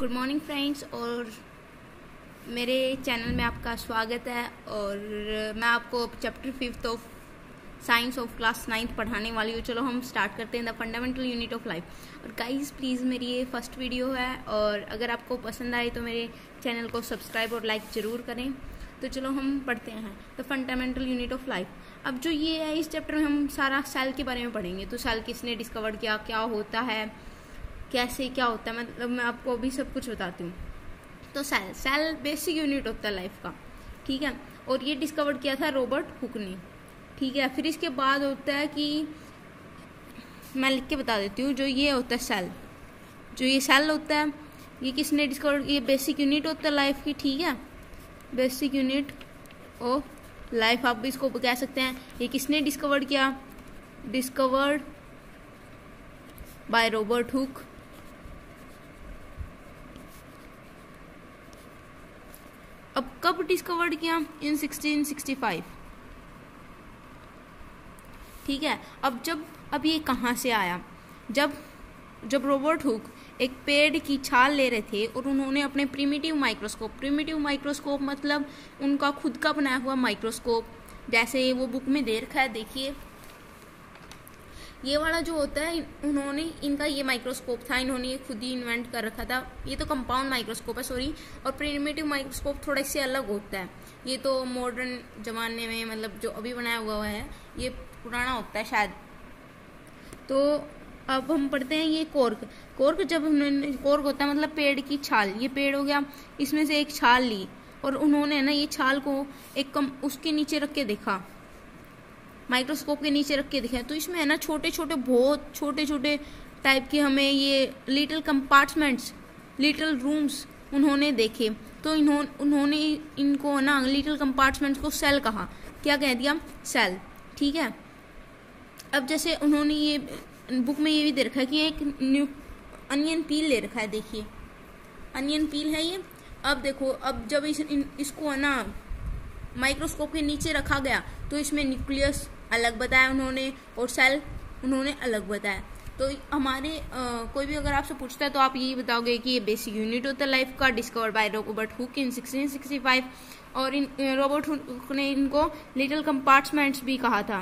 Good morning friends और मेरे channel में आपका स्वागत है, और मैं आपको chapter fifth of science of class ninth पढ़ाने वाली हूँ। चलो, हम स्टार्ट करते हैं the fundamental unit of life और गाइस प्लीज़ मेरी ये फ़र्स्ट वीडियो है, और अगर आपको पसंद आए तो मेरे चैनल को सब्सक्राइब और लाइक ज़रूर करें। तो चलो, हम पढ़ते हैं। The fundamental unit of life अब जो ये है, इस चैप्टर में हम सारा सेल के बारे में पढ़ेंगे। तो सेल किसने डिस्कवर किया, क्या होता है कैसे क्या होता है मतलब मैं आपको अभी सब कुछ बताती हूँ। तो सेल सेल बेसिक यूनिट होता है लाइफ का, ठीक है? और ये डिस्कवर किया था रॉबर्ट हुक ने ठीक है? फिर इसके बाद होता है कि मैं लिख के बता देती हूँ, जो ये होता है सेल जो ये सेल होता है, ये किसने डिस्कवर ये बेसिक यूनिट होता है लाइफ की, ठीक है? बेसिक यूनिट ऑफ़ लाइफ आप भी इसको कह सकते हैं, ये किसने डिस्कवर किया? डिस्कवर्ड बाय रॉबर्ट हुक अब कब डिस्कवर्ड किया? इन 1665 ठीक है? अब जब, अब ये कहाँ से आया? जब जब रॉबर्ट हुक एक पेड़ की छाल ले रहे थे और उन्होंने अपने प्रिमिटिव माइक्रोस्कोप प्रिमिटिव माइक्रोस्कोप मतलब उनका खुद का बनाया हुआ माइक्रोस्कोप जैसे वो बुक में दे रखा है, देखिए। ये वाला जो होता है, उन्होंने, इनका ये माइक्रोस्कोप था, इन्होंने ये खुद ही इन्वेंट कर रखा था। ये तो कंपाउंड माइक्रोस्कोप है सॉरी और प्रिमिटिव माइक्रोस्कोप थोड़ा इससे अलग होता है। ये तो मॉडर्न जमाने में मतलब जो अभी बनाया हुआ है, ये पुराना होता है शायद। तो अब हम पढ़ते हैं ये कोर्क। कोर्क जब उन्होंने कोर्क होता है मतलब पेड़ की छाल। ये पेड़ हो गया, इसमें से एक छाल ली, और उन्होंने ना ये छाल को एक कम, उसके नीचे रख के देखा। माइक्रोस्कोप के नीचे रख के दिखाया तो इसमें है ना छोटे छोटे बहुत छोटे छोटे टाइप के हमें ये लिटिल कंपार्टमेंट्स लिटिल रूम्स उन्होंने देखे। तो इन्होंने उन्होंने इनको ना लिटिल कंपार्टमेंट्स को सेल कहा। क्या कह दिया सेल ठीक है? अब जैसे उन्होंने ये बुक में ये भी दे रखा है कि एक न्यू अनियन पील ले रखा है देखिए। अनियन पील है ये। अब देखो अब जब इस इन, इसको ना माइक्रोस्कोप के नीचे रखा गया तो इसमें न्यूक्लियस अलग बताया उन्होंने और सेल उन्होंने अलग बताया। तो हमारे आ, कोई भी अगर आपसे पूछता है तो आप यही बताओगे कि ये बेसिक यूनिट होता है लाइफ का discover by Robert Hooke in 1665 और इन रॉबर्ट हुक ने इनको लिटिल कंपार्टमेंट्स भी कहा था।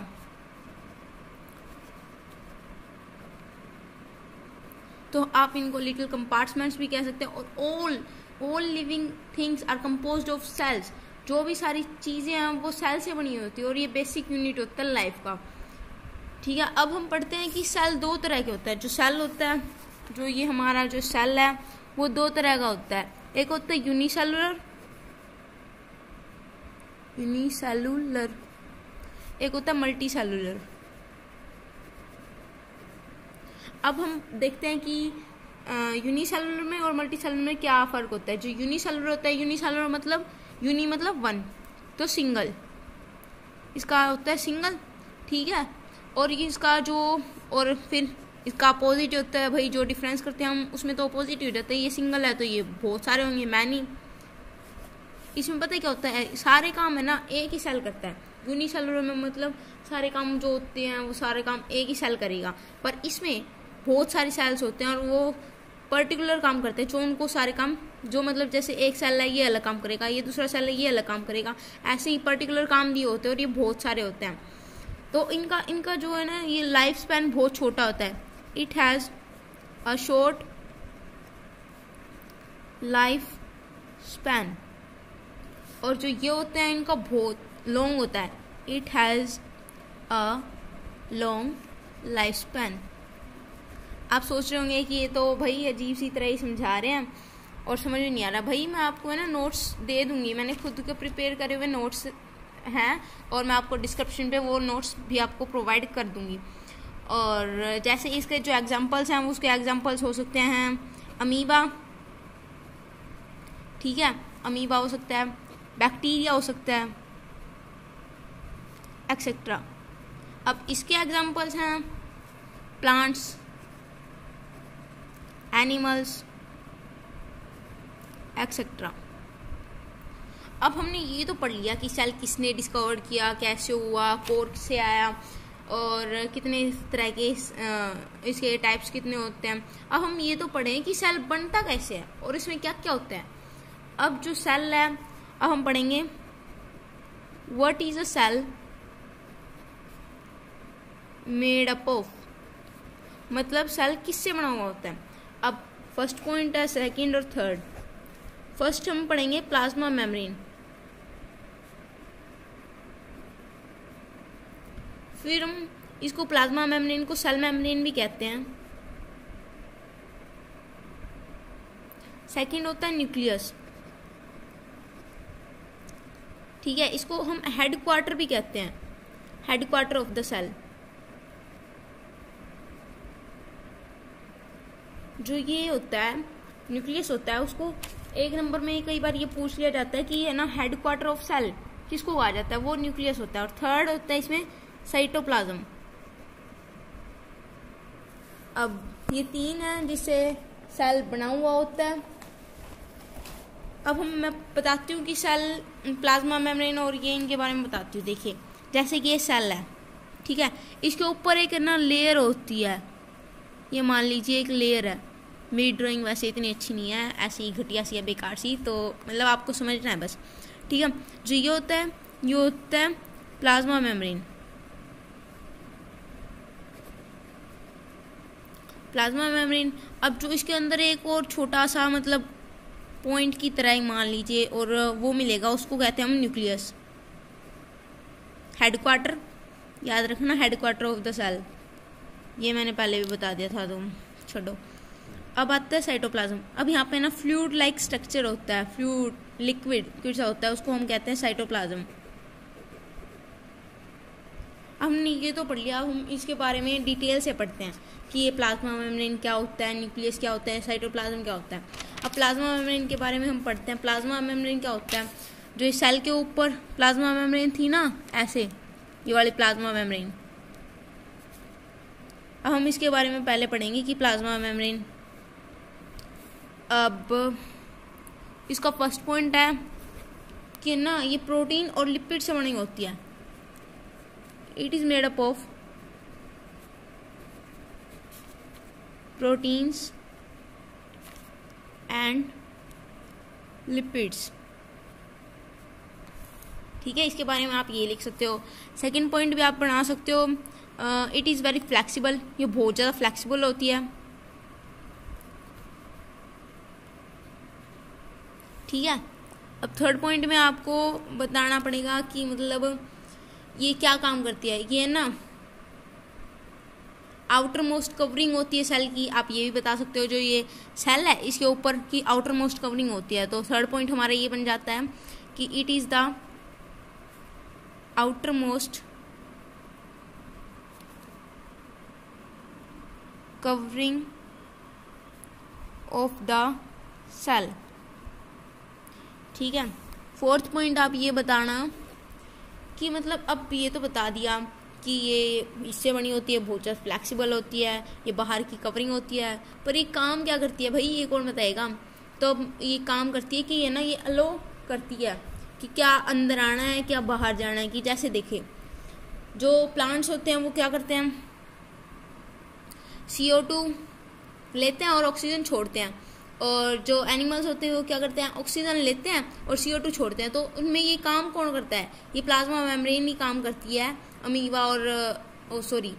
तो आप इनको लिटिल कंपार्टमेंट्स भी कह सकते हैं और all all living things are composed of cells जो भी सारी चीज़ें हैं, वो सेल से बनी होती है और ये बेसिक यूनिट होता है लाइफ का। ठीक है, अब हम पढ़ते हैं कि सेल दो तरह के होता है। जो सेल होता है, जो ये हमारा जो सेल है, वो दो तरह का होता है। एक होता है यूनिसेलुलर यूनिसेलुलर एक होता है मल्टी सेलुलर अब हम देखते हैं कि यूनिसेलुलर में और मल्टी सेलुलर में क्या फ़र्क होता है। जो यूनिसेलुलर होता है यूनिसेलुलर मतलब यूनी मतलब वन तो सिंगल इसका होता है सिंगल ठीक है? और ये इसका जो, और फिर इसका अपोजिट होता है भाई, जो डिफरेंस करते हैं हम, उसमें तो अपोजिट ही जाता है। ये सिंगल है तो ये बहुत सारे होंगे मैनी इसमें पता है क्या होता है? सारे काम है ना, एक ही सेल करता है। यूनी सेलुलर में मतलब सारे काम जो होते हैं, वो सारे काम एक ही सेल करेगा। पर इसमें बहुत सारे सेल्स होते हैं और वो पर्टिकुलर काम करते हैं, जो उनको सारे काम जो मतलब जैसे एक सेल है, ये अलग काम करेगा, ये दूसरा सेल है, ये अलग काम करेगा। ऐसे ही पर्टिकुलर काम दिए होते हैं और ये बहुत सारे होते हैं। तो इनका इनका जो है ना, ये लाइफ स्पैन बहुत छोटा होता है। It has a short life span और जो ये होते हैं, इनका बहुत लॉन्ग होता है। It has a long life span आप सोच रहे होंगे कि ये तो भाई अजीब सी तरह ही समझा रहे हैं। और समझ में नहीं आ रहा भाई, मैं आपको है ना नोट्स दे दूँगी। मैंने खुद के प्रिपेयर करे हुए नोट्स हैं और मैं आपको डिस्क्रिप्शन पे वो नोट्स भी आपको प्रोवाइड कर दूँगी। और जैसे इसके जो एग्जांपल्स हैं, उसके एग्जांपल्स हो सकते हैं अमीबा ठीक है? अमीबा हो सकता है बैक्टीरिया हो सकता है एक्सेट्रा अब इसके एग्जांपल्स हैं प्लांट्स एनिमल्स एक्सेट्रा अब हमने ये तो पढ़ लिया कि सेल किसने डिस्कवर किया, कैसे हुआ कोर्ट से आया और कितने तरह के इसके टाइप्स कितने होते हैं। अब हम ये तो पढ़ें कि सेल बनता कैसे है और इसमें क्या क्या होता है। अब जो सेल है, अब हम पढ़ेंगे what is a cell made up of मतलब सेल किससे बना हुआ होता है? अब फ़र्स्ट पॉइंट है सेकंड और थर्ड फ़र्स्ट हम पढ़ेंगे प्लाज्मा मेम्ब्रेन फिर हम इसको प्लाज्मा मेम्ब्रेन को सेल मेम्ब्रेन भी कहते हैं. सेकंड होता है न्यूक्लियस ठीक है, इसको हम हेड क्वार्टर भी कहते हैं. Head quarter of the cell जो ये होता है न्यूक्लियस होता है, उसको एक नंबर में कई बार ये पूछ लिया जाता है कि है ना हेड क्वार्टर ऑफ़ सेल किसको कहा जाता है? वो न्यूक्लियस होता है। और थर्ड होता है इसमें साइटोप्लाज्म अब ये तीन है जिससे सेल बना हुआ होता है। अब हम, मैं बताती हूँ कि सेल प्लाज्मा मेम्ब्रेन और ये इनके बारे में बताती हूँ। देखिए, जैसे कि ये सेल है, ठीक है? इसके ऊपर एक ना लेयर होती है। ये मान लीजिए एक लेयर है। मेरी ड्राइंग वैसे इतनी अच्छी नहीं है, ऐसी घटिया सी है, बेकार सी तो मतलब आपको समझना है बस। ठीक है? जो ये होता है, ये होता है प्लाज्मा मेम्ब्रेन। प्लाज्मा मेम्ब्रेन, अब जो इसके अंदर एक और छोटा सा मतलब पॉइंट की तरह ही मान लीजिए, और वो मिलेगा, उसको कहते हैं हम न्यूक्लियस हेडक्वार्टर याद रखना हेडक्वार्टर ऑफ़ द सेल ये मैंने पहले भी बता दिया था तुम छोड़ो। अब आता है साइटोप्लाज्म अब यहाँ पे ना फ्लूड लाइक स्ट्रक्चर होता है फ्लूड लिक्विड कुछ होता है, उसको हम कहते हैं साइटोप्लाज्म हमने ये तो पढ़ लिया, अब हम इसके बारे में डिटेल से पढ़ते हैं कि ये प्लाज्मा मेम्ब्रेन क्या होता है न्यूक्लियस क्या होता है साइटोप्लाज्म क्या होता है। अब प्लाज्मा मेम्ब्रेन के बारे में हम पढ़ते हैं। प्लाज्मा मेम्ब्रेन क्या होता है? जो इस सेल के ऊपर प्लाज्मा मेम्ब्रेन थी ना, ऐसे, ये वाली प्लाज्मा मेम्ब्रेन अब हम इसके बारे में पहले पढ़ेंगे कि प्लाज्मा मेम्ब्रेन अब इसका फ़र्स्ट पॉइंट है कि ना ये प्रोटीन और लिपिड से बनी होती है। It is made up of proteins and lipids ठीक है, इसके बारे में आप ये लिख सकते हो। सेकंड पॉइंट भी आप बना सकते हो। इट इज़ वेरी फ्लेक्सिबल ये बहुत ज़्यादा फ्लेक्सिबल होती है। ठीक है? अब थर्ड पॉइंट में आपको बताना पड़ेगा कि मतलब ये क्या काम करती है। ये ना आउटर मोस्ट कवरिंग होती है सेल की। आप ये भी बता सकते हो जो ये सेल है, इसके ऊपर की आउटर मोस्ट कवरिंग होती है। तो थर्ड पॉइंट हमारा ये बन जाता है कि it is the outer most covering of the cell ठीक है? फोर्थ पॉइंट आप ये बताना कि मतलब अब ये तो बता दिया कि ये इससे बनी होती है, बहुत ज़्यादा फ्लैक्सीबल होती है, ये बाहर की कवरिंग होती है, पर ये काम क्या करती है भाई, ये कौन बताएगा? तो ये काम करती है कि ये ना ये अलो करती है कि क्या अंदर आना है, क्या बाहर जाना है, कि जैसे देखे, जो प्लांट्स होते हैं वो क्या करते हैं? सी ओ टू लेते हैं और ऑक्सीजन छोड़ते हैं। और जो एनिमल्स होते हैं, वो क्या करते हैं ऑक्सीजन लेते हैं और सी छोड़ते हैं। तो उनमें ये काम कौन करता है? ये प्लाज्मा मेम्ब्रेन ही काम करती है अमीवा और ओ सॉरी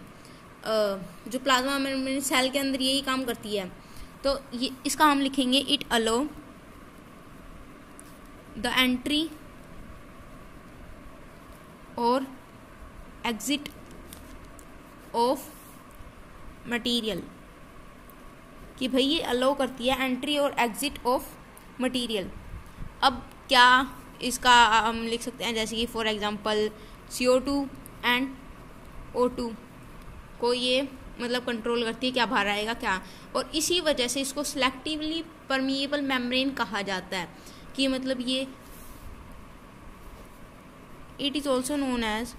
जो प्लाज्मा मेम्ब्रेन सेल के अंदर यही काम करती है। तो ये, इसका हम लिखेंगे इट अलो द एंट्री और एग्जिट ऑफ़ मटेरियल कि भाई ये अलाउ करती है एंट्री और एग्जिट ऑफ़ मटेरियल अब क्या इसका हम लिख सकते हैं? जैसे कि for example C O two and O two को ये मतलब कंट्रोल करती है, क्या बाहर आएगा, क्या? और इसी वजह से इसको सिलेक्टिवली परमिएबल मेम्ब्रेन कहा जाता है। कि मतलब ये it is also known as